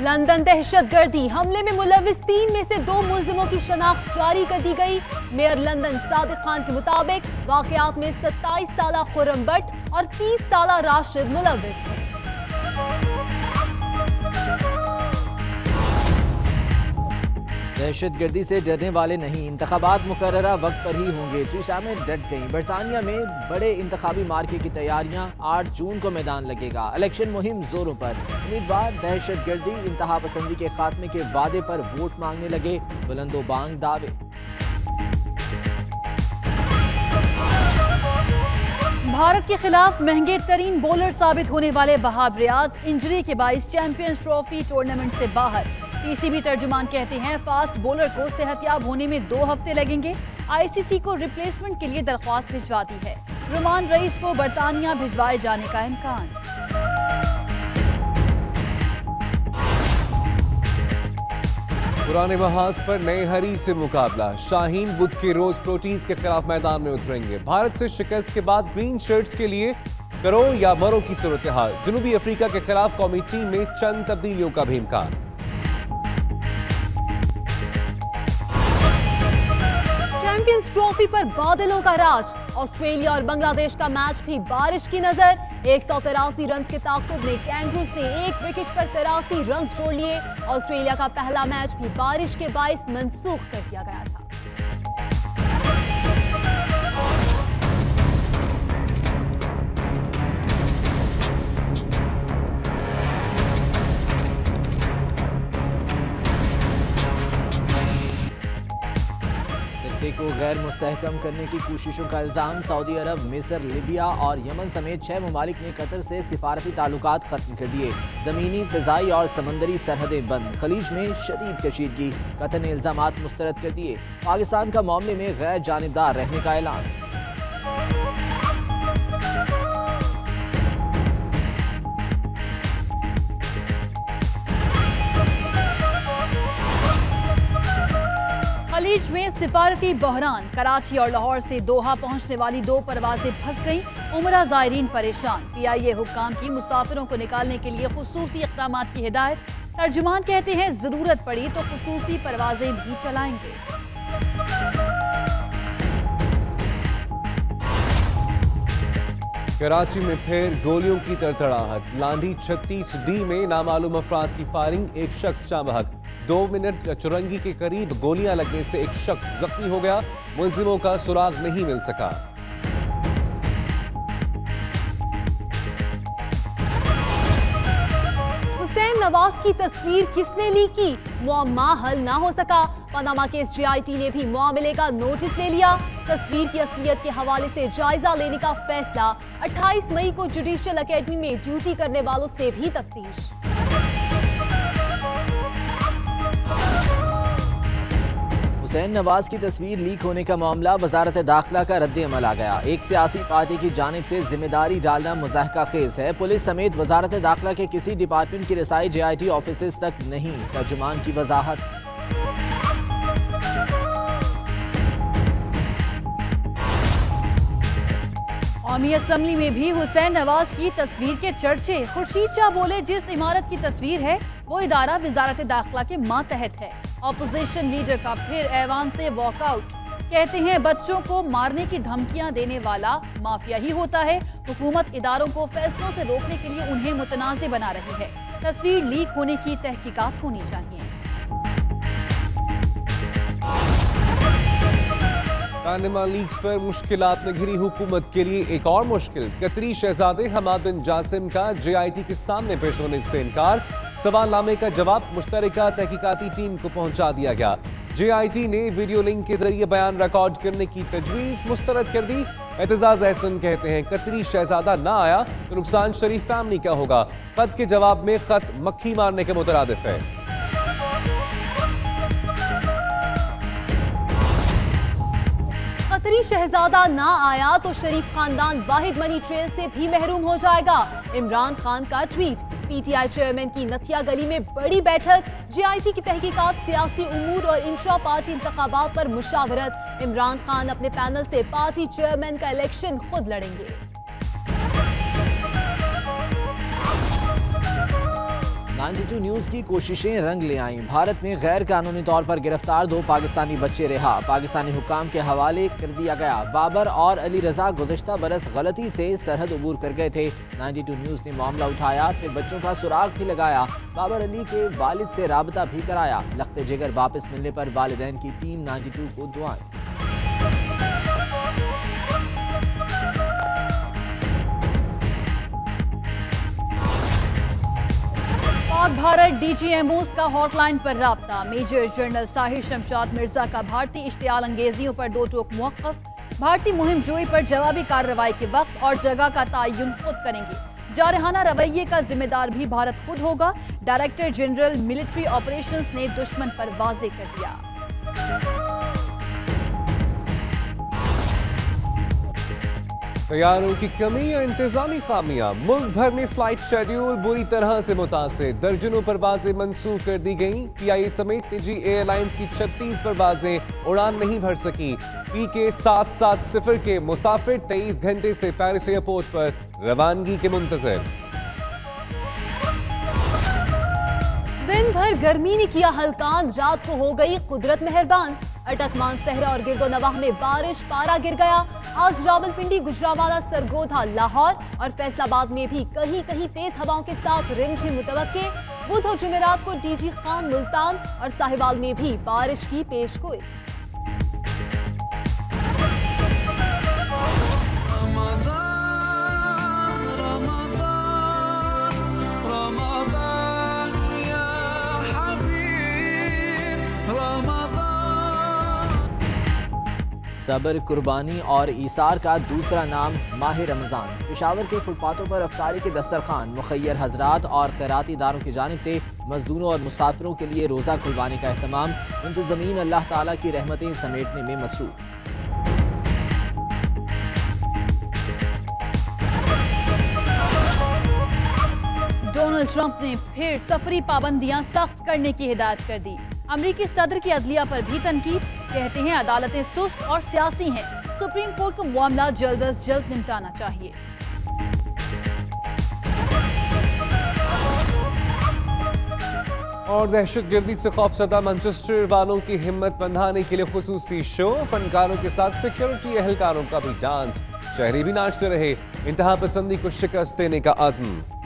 London दहशतगर्दी हमले में मुलविस तीन में से दो मुलजिमों की शनाख्त जारी कर दी गई। मेयर लंदन सादिक खान के मुताबिक, वाकयात में 27 साल खुरम भट्ट और 30 साल राशिद मुलविस। दहशत गर्दी से डरने वाले नहीं। इंतबात मुकर वक्त पर ही होंगे। ट्रीशा में डट गई। बरतानिया में बड़े इंतबी मार्के की तैयारियाँ। आठ जून को मैदान लगेगा। इलेक्शन मुहिम जोरों पर। उम्मीदवार दहशत गर्दी इंतहा पसंदी के खात्मे के वादे पर वोट मांगने लगे। बुलंदो बांग दावे। भारत के खिलाफ महँगे तरीन बॉलर साबित होने वाले वहाब रियाज। इंजरी के बाईस चैंपियंस ट्रॉफी टूर्नामेंट से बाहर। पीसीबी तर्जुमान कहते हैं, फास्ट बॉलर को सेहतियाब होने में दो हफ़्ते लगेंगे। आईसीसी को रिप्लेसमेंट के लिए दरख्वास्त भिजवा दी है। रुमान रईस को बरतानिया भिजवाए जाने का इम्कान। पुराने महाज पर नए हरी से मुकाबला। शाहीन बुद्ध के रोज प्रोटीन्स के खिलाफ मैदान में उतरेंगे। भारत से शिकस्त के बाद ग्रीन शर्ट्स के लिए करो या मरो की सूरत हाल। जनूबी अफ्रीका के खिलाफ कौमी टीम में चंद तब्दीलियों का भी इम्कान। ट्रॉफी पर बादलों का राज। ऑस्ट्रेलिया और बांग्लादेश का मैच भी बारिश की नज़र। एक सौ तिरासी रन के ताकुब में कैंगरूज ने एक विकेट पर तिरासी रन जोड़ लिए। ऑस्ट्रेलिया का पहला मैच भी बारिश के बाईस मनसूख कर दिया गया था। गैर मुस्तहकम करने की कोशिशों का इल्ज़ाम, सऊदी अरब, मिस्र, लिबिया और यमन समेत छः ममालिक ने कतर से सिफारती ताल्लुक खत्म कर दिए। ज़मीनी, फ़जाई और समंदरी सरहदें बंद। खलीज में शदीद कशीदगी कतर ने इल्ज़ाम मुस्तरद कर दिए। पाकिस्तान का मामले में गैर जानबदार रहने का ऐलान। खलीज में सिफारती बहरान, कराची और लाहौर से दोहा पहुँचने वाली दो परवाजें फंस गईं। उमरा जायरीन परेशान। पीआईए हुक्काम की मुसाफिरों को निकालने के लिए खसूसी इकदाम की हिदायत। तर्जुमान कहते हैं, ज़रूरत पड़ी तो खसूसी परवाजें भी चलाएँगे। कराची में फिर गोलियों की तरतड़ाहट लांधी छत्तीस डी में नामालूम अफराद की फायरिंग, एक शख्स चाबहक। दो मिनट चुरंगी के करीब गोलियाँ लगने से एक शख्स जख्मी हो गया। मुलजिमों का सुराग नहीं मिल सका। हुसैन नवाज़ की तस्वीर किसने ली की? मुआमा हल ना हो सका। पनामा केस जीआईटी ने भी मामले का नोटिस ले लिया। तस्वीर की असलियत के हवाले से जायजा लेने का फैसला। 28 मई को जुडिशियल एकेडमी में ड्यूटी करने वालों से भी तफ्तीश। हुसैन नवाज़ की तस्वीर लीक होने का मामला वजारत दाखिला का रद्द अमल आ गया। एक सियासी पार्टी की जानब से ज़िम्मेदारी डालना मुजाहका खेज है। पुलिस समेत वजारत दाखिला के किसी डिपार्टमेंट की रसाई जे आई टी ऑफ़िस तक नहीं, तर्जुमान की वजाहत। कौमी असम्बली में भी हुसैन नवाज़ की तस्वीर के चर्चे, खुर्शीद शाह बोले, जिस इमारत की तस्वीर है वो इदारा वजारत दाखिला के मातहत है। अपोजिशन लीडर का फिर ऐवान से वॉकआउट कहते हैं, बच्चों को मारने की धमकियाँ देने वाला माफिया ही होता है। हुकूमत इदारों को फैसलों से रोकने के लिए उन्हें मुतनाज़ बना रही है। तस्वीर लीक होने की तहकीकात होनी चाहिए। पर मुश्किलात में घिरी हुकूमत के लिए एक और मुश्किल। कतरी शहजादे हमाद बिन जासिम का जेआईटी के सामने पेश होने से इनकार। सवालनामे का जवाब मुश्तरका तहकीकती टीम को पहुँचा दिया गया। जेआईटी ने वीडियो लिंक के ज़रिए बयान रिकॉर्ड करने की तजवीज मुस्तरद कर दी। एतजाज एहसन कहते हैं, कतरी शहजादा ना आया तो नुकसान शरीफ फैमिली का होगा। खत के जवाब में खत मक्खी मारने के मुतरद है। कतरी शहजादा ना आया तो शरीफ खानदान वाहिद मनी ट्रेल से भी महरूम हो जाएगा। इमरान खान का ट्वीट। पीटीआई चेयरमैन की नथिया गली में बड़ी बैठक जेआईटी की तहकीकात, सियासी उमूर और इंट्रा पार्टी इंतबात पर मुशावरत। इमरान खान अपने पैनल से पार्टी चेयरमैन का इलेक्शन खुद लड़ेंगे। 92 न्यूज़ की कोशिशें रंग ले आईं। भारत में गैर कानूनी तौर पर गिरफ़्तार दो पाकिस्तानी बच्चे रिहा। पाकिस्तानी हुकाम के हवाले कर दिया गया। बाबर और अली रजा गुजशत बरस गलती से सरहद अबूर कर गए थे। 92 न्यूज़ ने मामला उठाया, फिर बच्चों का सुराग भी लगाया। बाबर अली के वालिद से रबता भी कराया। लखते जिगर वापस मिलने पर वालदेन की टीम 92 को दुआएँ। पाक भारत डीजीएमओ का हॉटलाइन पर रबता। मेजर जनरल साहिर शमशाद मिर्ज़ा का भारतीय इश्तियाल अंगेजियों पर दो टोक मौकफ। भारतीय मुहिम जोई पर जवाबी कार्रवाई के वक्त और जगह का तयन खुद करेंगे। जारहाना रवैये का जिम्मेदार भी भारत खुद होगा। डायरेक्टर जनरल मिलिट्री ऑपरेशंस ने दुश्मन पर वाजे कर दिया। तैयारों की कमी या इंतजामी खामियाँ? मुल्क भर में फ़्लाइट शेड्यूल बुरी तरह से मुतासर। दर्जनों परवाजें मंसूख कर दी गईं। ए समेत निजी एयरलाइंस की 36 परवाजें उड़ान नहीं भर सकी। पी के सात सात सिफर के मुसाफिर 23 घंटे से पैरिस एयरपोर्ट पर रवानगी के मुंतजर। दिन भर गर्मी ने किया हल्का रात को हो गई कुदरत मेहरबान। अटकमान सहरा और गिरदो नवाह में बारिश, पारा गिर गया। आज रावलपिंडी, गुजरावाला, सरगोधा, लाहौर और फैसलाबाद में भी कहीं कहीं तेज हवाओं के साथ रिमझिम मुतवके बुध और जुमेरात को डीजी खान मुल्तान और साहिवाल में भी बारिश की पेश गोई सबर, कुर्बानी और ईसार का दूसरा नाम माह रमज़ान। पिशावर के फुटपाथों पर अफ्तारी के दस्तरखान मुखैर हजरात और खैराती इदारों की जानब से मजदूरों और मुसाफिरों के लिए रोज़ा खुलवाने का अहतमाम इंतजमीन अल्लाह ताला की रहमतें समेटने में मसरूफ़ डोनाल्ड ट्रंप ने फिर सफरी पाबंदियाँ सख्त करने की हिदायत कर दी। अमरीकी सदर की अदलिया पर भी तनकीद। कहते हैं, अदालतें सुस्त और सियासी हैं। सुप्रीम कोर्ट को मामला जल्द अज जल्द निपटाना चाहिए। और दहशत गर्दी से खौफसदा मैनचेस्टर वालों की हिम्मत बंधाने के लिए खसूसी शो। फनकारों के साथ सिक्योरिटी एहलकारों का भी डांस। शहरी भी नाचते रहे। इंतहा पसंदी को शिकस्त देने का आज़म।